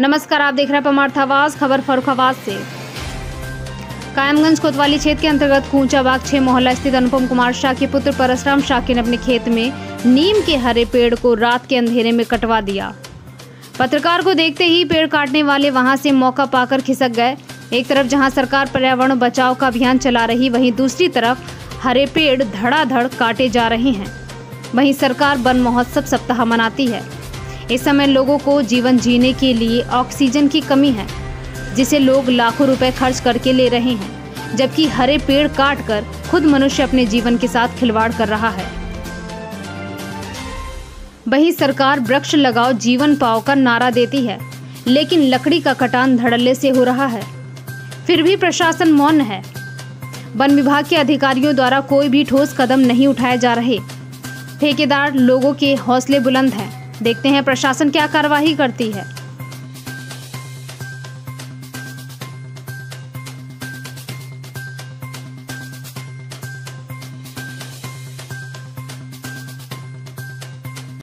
नमस्कार, आप देख रहे हैं पमार्थ आवाज़, खबर फरुखाबाद से। कायमगंज कोतवाली क्षेत्र के अंतर्गत कूंचा बाग छह मोहल्ला स्थित अनुपम कुमार शाह के पुत्र परशुराम शाह ने अपने खेत में नीम के हरे पेड़ को रात के अंधेरे में कटवा दिया। पत्रकार को देखते ही पेड़ काटने वाले वहाँ से मौका पाकर खिसक गए। एक तरफ़ जहाँ सरकार पर्यावरण बचाव का अभियान चला रही, वहीं दूसरी तरफ़ हरे पेड़ धड़ाधड़ काटे जा रहे हैं। वहीं सरकार वन महोत्सव सप्ताह मनाती है। इस समय लोगों को जीवन जीने के लिए ऑक्सीजन की कमी है, जिसे लोग लाखों रुपए खर्च करके ले रहे हैं, जबकि हरे पेड़ काट कर खुद मनुष्य अपने जीवन के साथ खिलवाड़ कर रहा है। वही सरकार वृक्ष लगाओ जीवन पाओ का नारा देती है, लेकिन लकड़ी का कटान धड़ल्ले से हो रहा है। फिर भी प्रशासन मौन है। वन विभाग के अधिकारियों द्वारा कोई भी ठोस कदम नहीं उठाए जा रहे। ठेकेदार लोगों के हौसले बुलंद हैं। देखते हैं प्रशासन क्या कार्रवाई करती है।